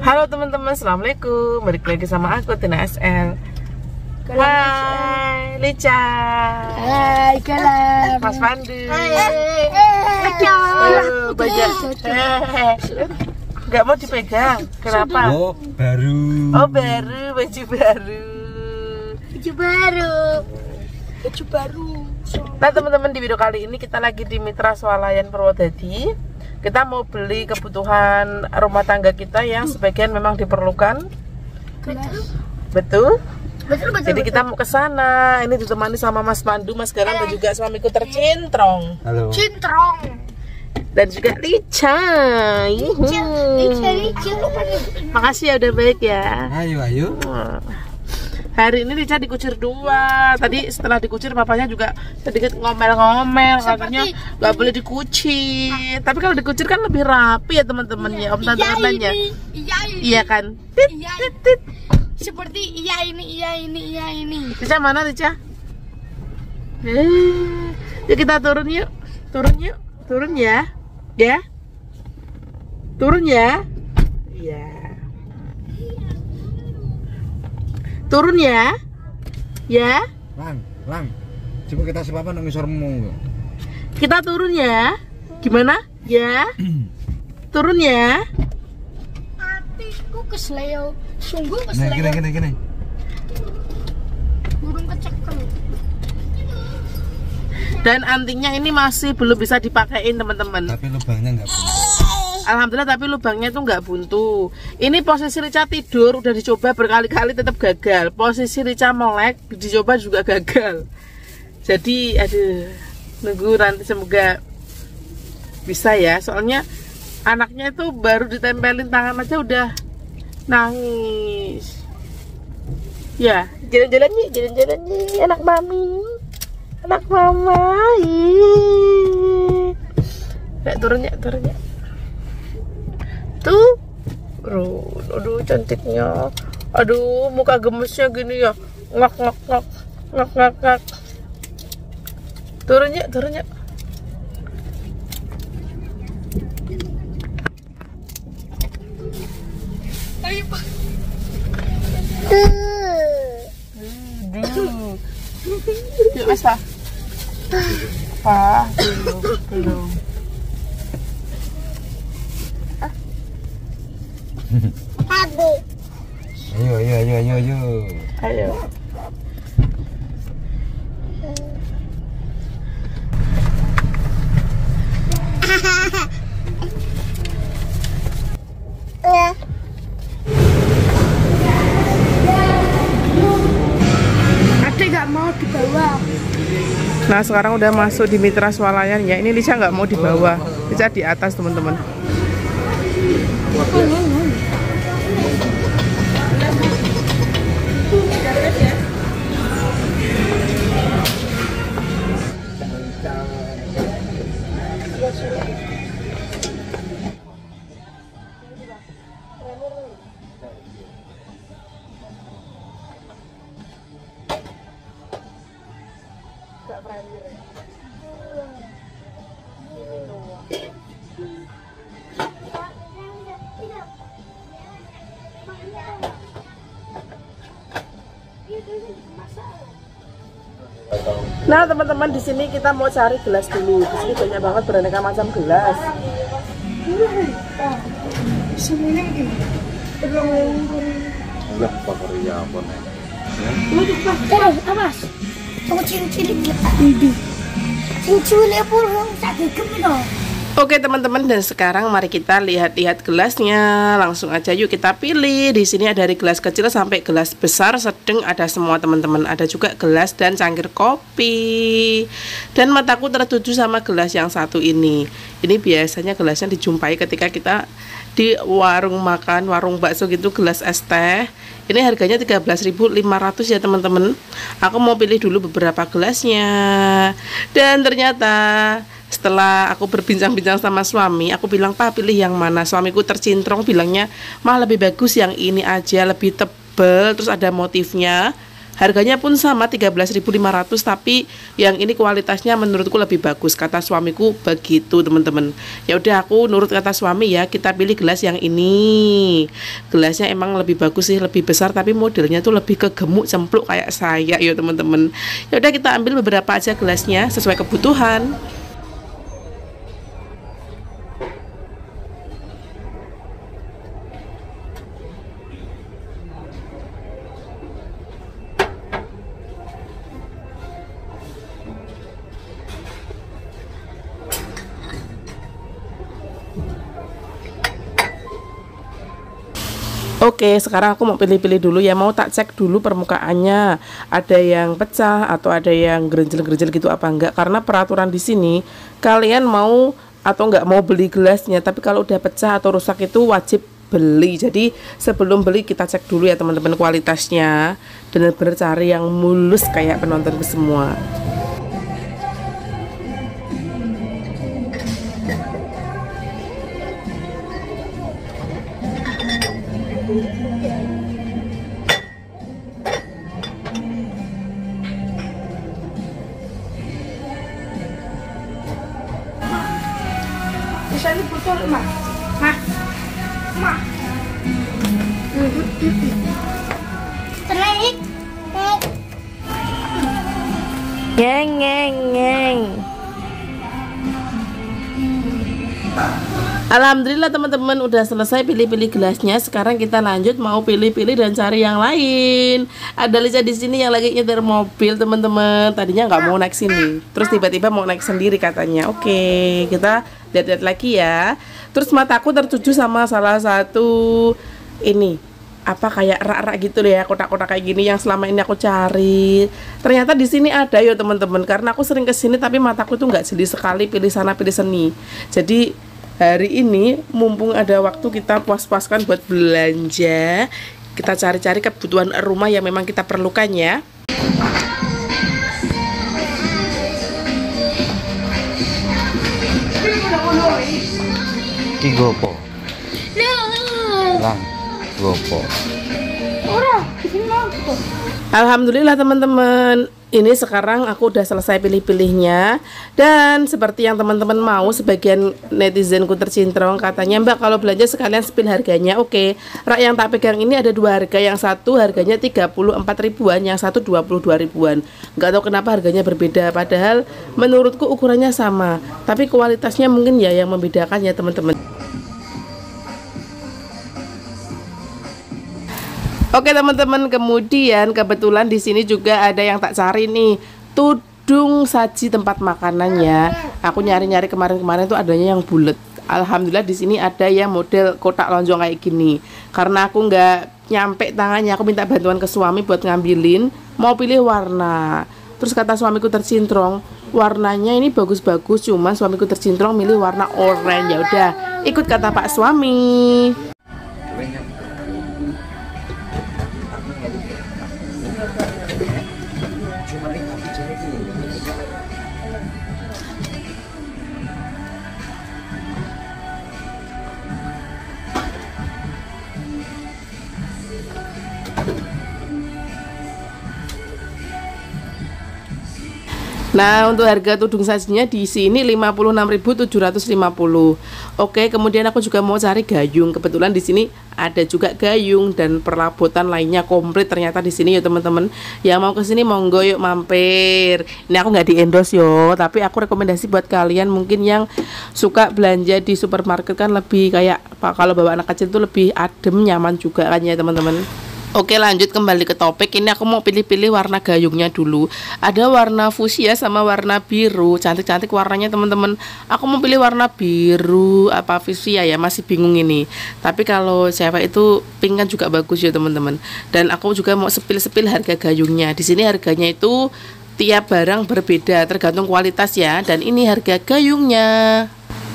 Halo teman-teman, assalamualaikum. Balik lagi sama aku Tina SL. Hai, Lica. Hai, kalam. Mas Pandu. Oh, banyak. Gak mau dipegang. Kenapa? Oh, baru. Oh, baru baju baru. Baju baru. Baju baru. Nah teman-teman di video kali ini kita lagi di Mitra Swalayan Purwodadi Kita mau beli kebutuhan rumah tangga kita yang sebagian memang diperlukan Betul? Betul, betul. Jadi kita mau ke sana. Ini ditemani sama Mas Pandu, Mas Galang dan juga suamiku tercintrong Halo. Cintrong. dan juga Lica. Lica, lica, nih. Makasih ya udah baik ya. Ayo, ayo. Hari ini Lica dikucir dua. Tadi setelah dikucir papanya juga sedikit ngomel-ngomel katanya nggak boleh dikucir. Tapi kalau dikucir kan lebih rapi ya teman-teman ya om tante Iya tantenya. ini, iya. Iya kan? Tit, Iya. tit, tit. Seperti iya ini, iya ini, iya ini. Lica mana Lica? Eh, yuk kita turun yuk. Turun yuk. Turun ya. Ya. Turun ya. Iya. Turun ya. Ya. Lang, lang. Coba kita sepapa nang ngisormu. Kita turun ya. Gimana? Ya. Turun ya. Hatiku kesleo. Sungguh Nah, gini, kesleo. gini, gini. Burung kecekel. Dan antingnya ini masih belum bisa dipakein teman-teman. Tapi lubangnya nggak buntu. Alhamdulillah tapi lubangnya tuh nggak buntu. Ini posisi Rica tidur udah dicoba berkali-kali tetap gagal. Posisi Rica melek dicoba juga gagal. Jadi aduh nunggu nanti semoga bisa ya. Soalnya anaknya itu baru ditempelin tangan aja udah nangis. Ya jalan-jalan nih, jalan-jalan nih anak mami, anak mama. Ih. Ya, turun ya, turun ya aduh, aduh cantiknya. Aduh muka gemesnya gini ya. Ngak ngak ngak. Ngak ngak ngak. Turun ya Nah sekarang udah masuk di Mitra Swalayan ya. Ini Lisa nggak mau di bawah, Lisa di atas teman-teman. Nah teman-teman di sini kita mau cari gelas dulu. Di sini banyak banget beraneka macam gelas. Apa nih? Eh, awas. Tunggu cincin ini. Cincin ini pun tak gegem. Oke teman-teman dan sekarang mari kita lihat-lihat gelasnya. Langsung aja yuk kita pilih. Di sini ada dari gelas kecil sampai gelas besar, sedang ada semua teman-teman. Ada juga gelas dan cangkir kopi. Dan mataku tertuju sama gelas yang satu ini. Ini biasanya gelasnya dijumpai ketika kita di warung makan, warung bakso gitu gelas es teh. Ini harganya 13.500 ya teman-teman. Aku mau pilih dulu beberapa gelasnya. Dan ternyata setelah aku berbincang-bincang sama suami, aku bilang, "Pak, pilih yang mana?" Suamiku tercintrong bilangnya, "Mah lebih bagus yang ini aja, lebih tebel, terus ada motifnya." Harganya pun sama 13.500 tapi yang ini kualitasnya menurutku lebih bagus kata suamiku begitu teman-teman. Ya udah aku nurut kata suami ya, kita pilih gelas yang ini. Gelasnya emang lebih bagus sih, lebih besar tapi modelnya tuh lebih ke gemuk cempluk kayak saya ya teman-teman. Ya udah kita ambil beberapa aja gelasnya sesuai kebutuhan. Oke, sekarang aku mau pilih-pilih dulu ya. Mau tak cek dulu permukaannya. Ada yang pecah atau ada yang gerenjel-gerenjel gitu apa enggak? Karena peraturan di sini kalian mau atau enggak mau beli gelasnya, tapi kalau udah pecah atau rusak itu wajib beli. Jadi sebelum beli kita cek dulu ya teman-teman kualitasnya. Bener-bener cari yang mulus kayak penonton semua. Alhamdulillah teman-teman udah selesai pilih-pilih gelasnya. Sekarang kita lanjut mau pilih-pilih dan cari yang lain. Ada Lisa di sini yang lagi nyetir mobil teman-teman. Tadinya nggak mau naik sini, terus tiba-tiba mau naik sendiri katanya. Oke, kita lihat-lihat lagi ya. Terus mataku tertuju sama salah satu ini apa kayak rak-rak gitu ya kotak-kotak kayak gini yang selama ini aku cari ternyata di sini ada ya teman-teman karena aku sering ke sini tapi mataku tuh nggak jeli sekali pilih sana pilih seni jadi hari ini mumpung ada waktu kita puas-puaskan buat belanja kita cari-cari kebutuhan rumah yang memang kita perlukan ya Ki gopo? Lang. Gopo. Ora, sini mau. Alhamdulillah teman-teman. Ini sekarang aku udah selesai pilih-pilihnya. Dan seperti yang teman-teman mau sebagian netizenku tercintrong katanya mbak kalau belanja sekalian spill harganya oke. Rak yang tak pegang ini ada dua harga. Yang satu harganya 34 ribuan yang satu 22 ribuan. Nggak tahu kenapa harganya berbeda. Padahal menurutku ukurannya sama. Tapi kualitasnya mungkin ya yang membedakan ya teman-teman Oke teman-teman, kemudian kebetulan di sini juga ada yang tak cari nih, tudung saji tempat makanannya. Aku nyari-nyari kemarin-kemarin tuh adanya yang bulat. Alhamdulillah di sini ada yang model kotak lonjong kayak gini. Karena aku nggak nyampe tangannya, aku minta bantuan ke suami buat ngambilin. Mau pilih warna. Terus kata suamiku tercintrong, warnanya ini bagus-bagus, cuman suamiku tercintrong milih warna oranye. Ya udah, ikut kata Pak suami. Nah, untuk harga tudung sajinya di sini 56.750. Oke, kemudian aku juga mau cari gayung. Kebetulan di sini ada juga gayung dan perlabotan lainnya komplit ternyata di sini ya teman-teman. Yang mau ke sini monggo yuk mampir. Ini aku nggak di endorse yo, tapi aku rekomendasi buat kalian mungkin yang suka belanja di supermarket kan lebih kayak kalau bawa anak kecil tuh lebih adem, nyaman juga kan ya teman-teman. Oke lanjut kembali ke topik. Ini aku mau pilih-pilih warna gayungnya dulu. Ada warna fuchsia sama warna biru. Cantik-cantik warnanya teman-teman. Aku mau pilih warna biru Apa fuchsia ya masih bingung ini. Tapi kalau cewek itu pink kan juga bagus ya teman-teman. Dan aku juga mau sepil-sepil harga gayungnya. Di sini harganya itu tiap barang berbeda Tergantung kualitas ya. Dan ini harga gayungnya.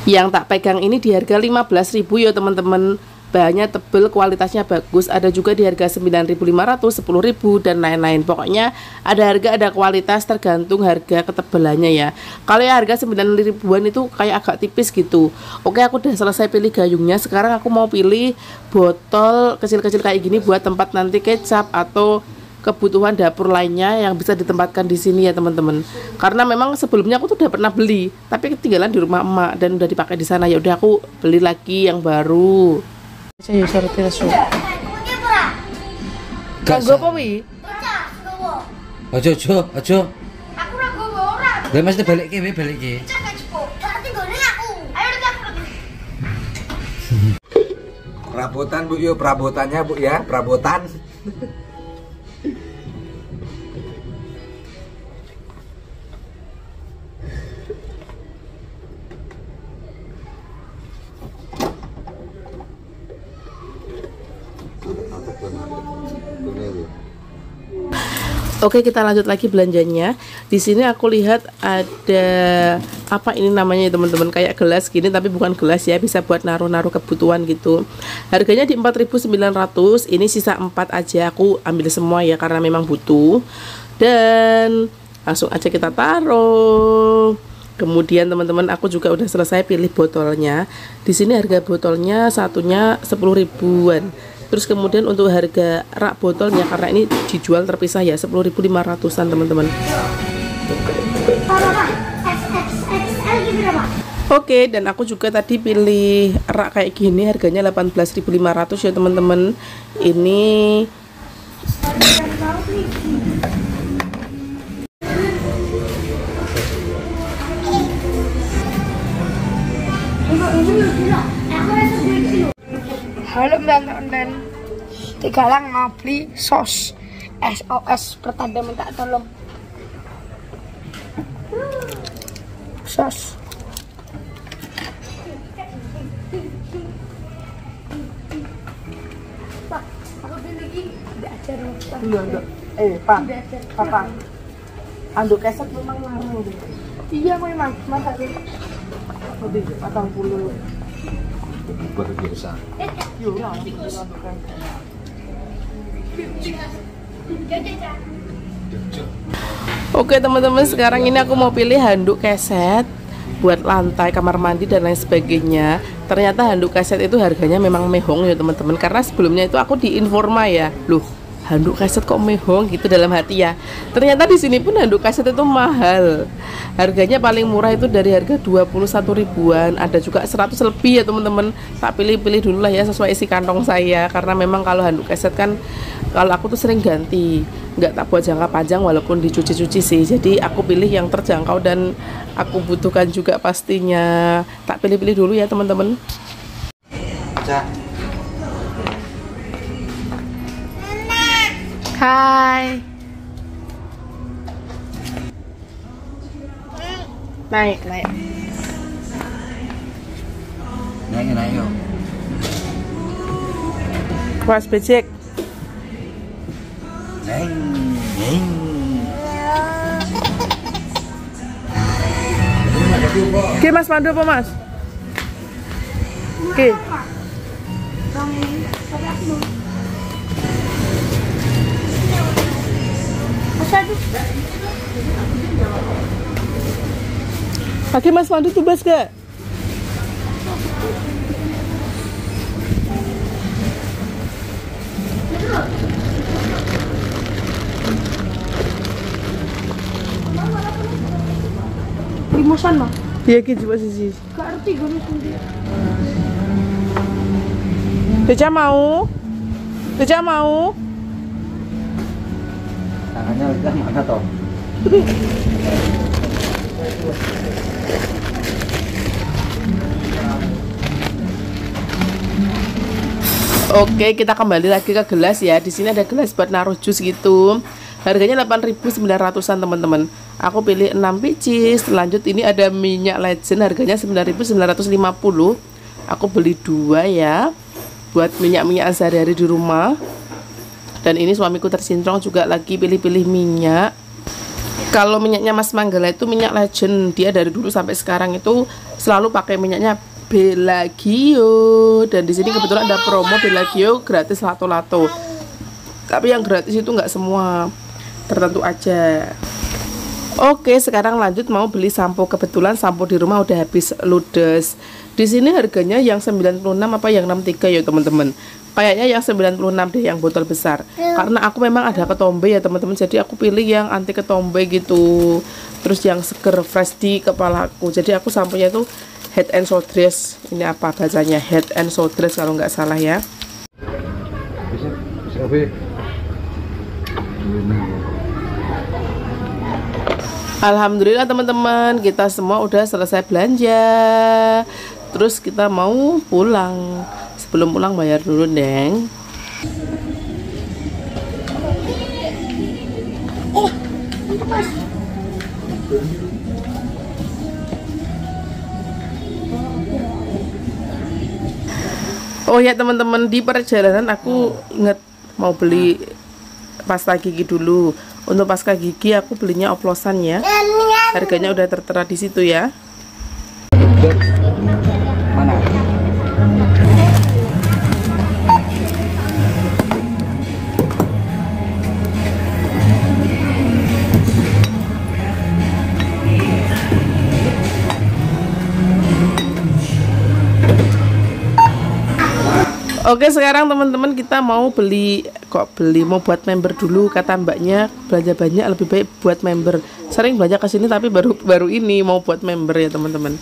Yang tak pegang ini di harga 15.000 ya teman-teman bahannya tebel, kualitasnya bagus. Ada juga di harga 9.500, 10.000 dan lain-lain. Pokoknya ada harga ada kualitas tergantung harga ketebalannya ya. Kalau ya harga 9 ribuan itu kayak agak tipis gitu. Oke, aku udah selesai pilih gayungnya. Sekarang aku mau pilih botol kecil-kecil kayak gini buat tempat nanti kecap atau kebutuhan dapur lainnya yang bisa ditempatkan di sini ya teman-teman karena memang sebelumnya aku tuh udah pernah beli tapi ketinggalan di rumah emak dan udah dipakai di sana ya udah aku beli lagi yang baru saya sorot tisu Ini pura. kanggo apa wi. Aja aja aja. Aku ora gowo ora. Lah mesti balik ki, balik aku. Perabotan Bu yuk, perabotannya Bu ya, perabotan. Oke kita lanjut lagi belanjanya. Di sini aku lihat ada apa ini namanya ya teman-teman kayak gelas gini tapi bukan gelas ya bisa buat naruh-naruh kebutuhan gitu. Harganya di 4.900. Ini sisa 4 aja aku ambil semua ya karena memang butuh. Dan langsung aja kita taruh. Kemudian teman-teman aku juga udah selesai pilih botolnya. Di sini harga botolnya satunya 10 ribuan. Terus kemudian untuk harga rak botolnya karena ini dijual terpisah ya 10.500an teman-teman. Oke, dan aku juga tadi pilih rak kayak gini harganya 18.500 ya teman-teman. Ini Halo teman-teman. Tiga lang mau beli sos SOS pertanda minta tolong. Sos. Pak, aku beli lagi. Tidak ajar Pak eh Pak, Papa. Anduk keset memang larang Iya memang, masa ini Lebih 40. Oke teman-teman sekarang ini aku mau pilih handuk keset buat lantai kamar mandi dan lain sebagainya. Ternyata handuk keset itu harganya memang mehong ya teman-teman. Karena sebelumnya itu aku diinforma ya. Loh handuk kaset kok mehong gitu dalam hati ya. Ternyata di sini pun handuk kaset itu mahal. Harganya paling murah itu dari harga 21 ribuan. Ada juga 100 lebih ya teman-teman. Tak pilih-pilih dulu lah ya sesuai isi kantong saya. Karena memang kalau handuk kaset kan kalau aku tuh sering ganti. Nggak tak buat jangka panjang walaupun dicuci-cuci sih. Jadi aku pilih yang terjangkau dan aku butuhkan juga pastinya. Tak pilih-pilih dulu ya teman-teman Hai. Naik, naik. Naik naik yuk. Mas becek. Neng, neng. Oke, Mas Pandu apa, Mas? Oke. Pakai Mas Pandu tubas gak? Limosan mah Iya, gitu posisi. Gak ngerti gue sendiri Deca mau? Deca mau? Tangannya udah mana toh? Oke, kita kembali lagi ke gelas ya. Di sini ada gelas buat naruh jus gitu. Harganya 8.900-an, teman-teman. Aku pilih 6 biji. Selanjut ini ada minyak legend harganya 9.950. Aku beli dua ya. Buat minyak-minyak sehari-hari di rumah. Dan ini suamiku tersintrong juga lagi pilih-pilih minyak. Kalau minyaknya Mas Manggala itu minyak legend. Dia dari dulu sampai sekarang itu selalu pakai minyaknya Belagio dan di sini kebetulan ada promo Belagio gratis lato-lato. Tapi yang gratis itu nggak semua, tertentu aja. Oke, sekarang lanjut mau beli sampo. Kebetulan sampo di rumah udah habis ludes. Di sini harganya yang 96 apa yang 63 ya, teman-teman. Kayaknya yang 96 deh yang botol besar. Karena aku memang ada ketombe ya, teman-teman. Jadi aku pilih yang anti ketombe gitu. Terus yang seger fresh di kepalaku. Jadi aku samponya itu Head and Shoulders. Ini apa bacanya? Head and Shoulders kalau nggak salah ya. Bisa, bisa apa? Alhamdulillah teman-teman kita semua udah selesai belanja Terus kita mau pulang Sebelum pulang bayar dulu Deng Oh ya teman-teman di perjalanan aku inget mau beli pasta gigi dulu. Untuk pasta gigi aku belinya oplosan ya. Harganya udah tertera di situ ya. Oke sekarang teman-teman kita mau beli kok beli mau buat member dulu kata mbaknya. Belanja banyak lebih baik buat member. Sering belanja ke sini tapi baru baru ini mau buat member ya teman-teman.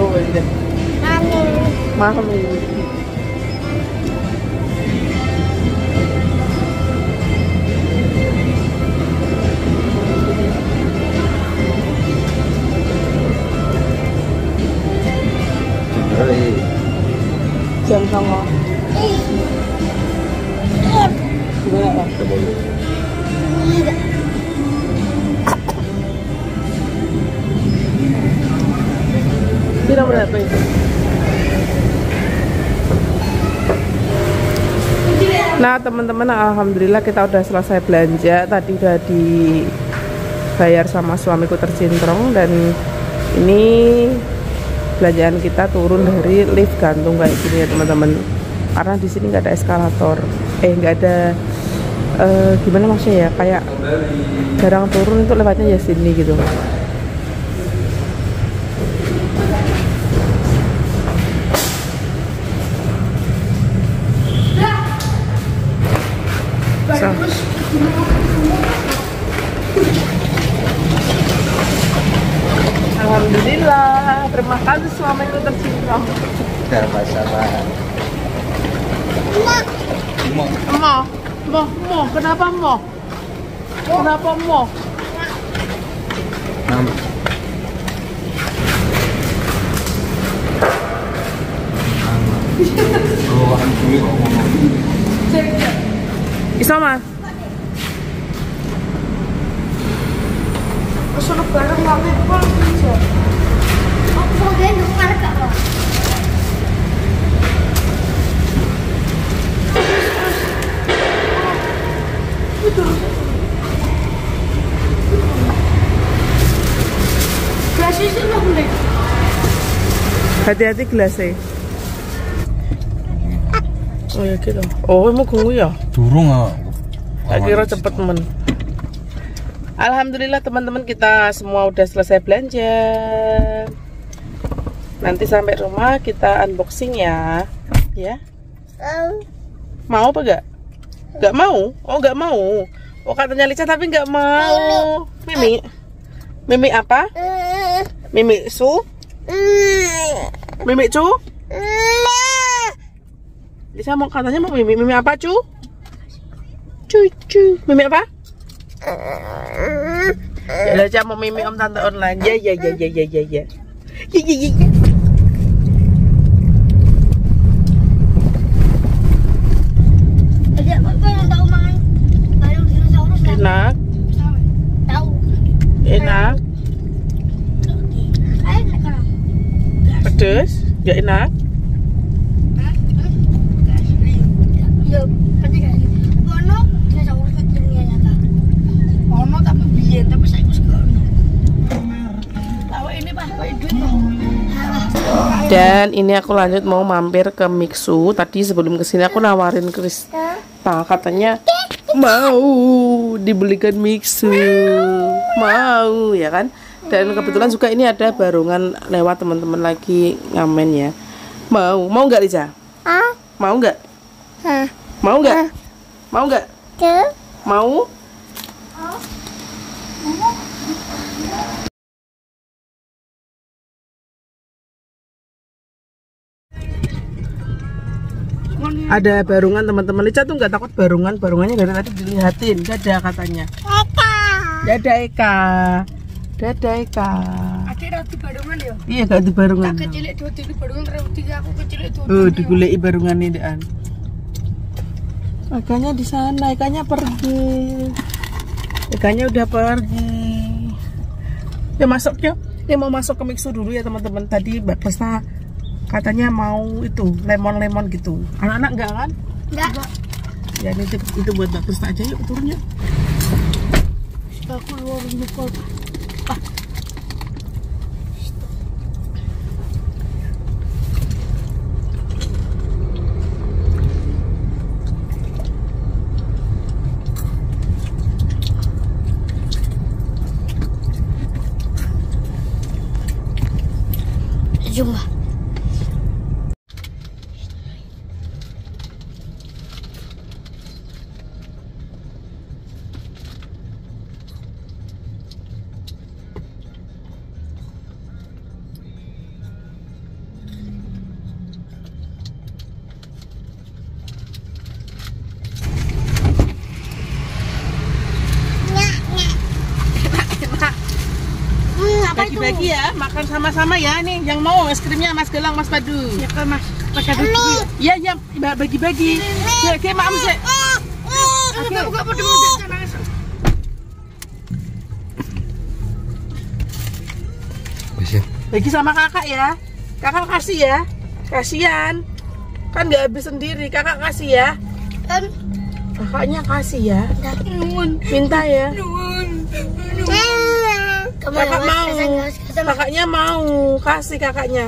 Oh iya teman-teman alhamdulillah kita udah selesai belanja. Tadi udah dibayar sama suamiku tercintrong dan ini belanjaan kita turun dari lift gantung kayak gini ya teman-teman. Karena di sini nggak ada eskalator. Eh nggak ada eh, gimana maksudnya ya? Kayak barang turun itu lewatnya ya sini gitu kenapa mo? Kenapa mo? Nam. Bareng. Aku mau gendong loh. Kasih sih lo boleh. Hati-hati gelasnya. Oh ya gitu. Oh mau gue ya? Durung ah. Tak kira cepet temen. Alhamdulillah teman-teman kita semua udah selesai belanja. Nanti sampai rumah kita unboxing ya, ya. Mau apa gak? Gak mau? Oh gak mau. Oh katanya Lica tapi gak mau. Mimi. Mimi apa? Mimi su? Mimi cu? Lica mau katanya mau Mimi. Mimi apa cu? Cucu. Mimi apa? Ya Lica mau Mimi om tante online. Ya ya ya ya ya ya ya. Ya ya ya. ya. Ada apa yang tahu makan? Baru dinosaurus kan? Enak, Tahu. enak, Ayo nak kerang. pedes, gak enak. Ono tapi biyen tapi saya ono. Ini pak, duit. Dan ini aku lanjut mau mampir ke Mixu. Tadi sebelum ke sini aku nawarin Krista, katanya mau dibelikan Mixu, mau ya kan. Dan kebetulan juga ini ada barongan lewat teman-teman lagi ngamen ya. Mau, mau nggak Liza? Ah, Mau nggak? ah, Mau nggak? Mau nggak? Mau? Ada barungan teman-teman Lica tuh nggak takut barungan barungannya dari tadi dilihatin dadah katanya Eka. dadah Eka dadah Eka Adik roti badungan ya. iya gak di barungan. Kecilik dua tiga badungan roti aku kecilik dua. oh digulei barungan ini an. Ekanya di sana Ekanya pergi. Ekanya udah pergi. Ya masuk yuk ini mau masuk ke mixu dulu ya teman-teman. Tadi Mbak Krista katanya mau itu lemon-lemon gitu. Anak-anak enggak kan Enggak. ya ini itu, itu buat Mbak Krista aja yuk turun yuk Aku luar lupa. 啊用吧。Bagi-bagi ya. Makan sama-sama ya. Nih yang mau es krimnya Mas Gelang Mas Padu. Ya kan mas, mas ya. iya iya. Bagi-bagi. Ya kayak maaf sih Buka buka pada bagi sama kakak ya. Kakak kasih ya. Kasihan. Kan nggak habis sendiri. Kakak kasih ya. Kan, kakaknya kasih ya. Minta ya kakak mau kakaknya mau kasih kakaknya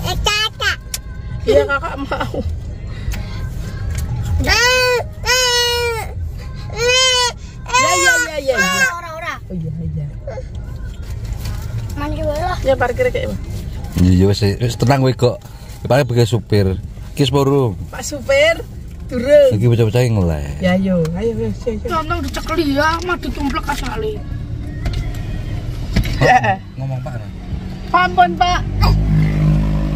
Eh, kakak. iya kakak mau ya ya ya ya, ya. Ora ora. oh iya iya Mandi lah. ya parkir kayak Iya wis wis tenang kowe kok. Paling bagi supir. Kis burung. Pak Supir turun Lagi bocah-bocah yang ngeleh. ya yo ayo yo yo, yo. Nonton dicekeli ya, mah ditumplek asali. Ya Ngomong Pak. Pampun pak.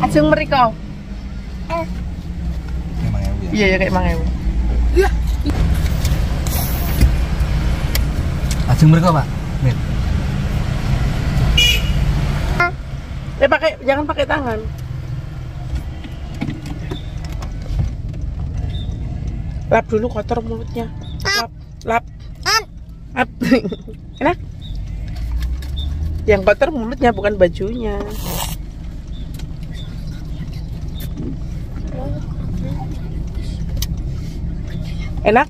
Ajeng mereka. Memang ya. Iya ya kayak mangewu Ya, Ajeng mereka, Pak. Mit. Eh pakai jangan pakai tangan. Lap dulu kotor mulutnya. Lap. Lap. Lap. Enak Yang kotor mulutnya bukan bajunya Enak?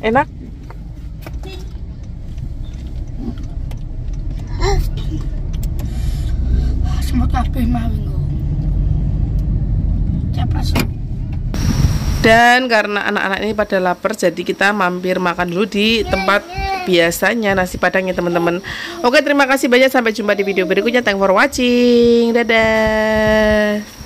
Enak? semut kabeh Dan karena anak-anak ini pada lapar, jadi kita mampir makan dulu di tempat biasanya nasi padang ya teman-teman. Oke, terima kasih banyak. Sampai jumpa di video berikutnya. Thank for watching. Dadah.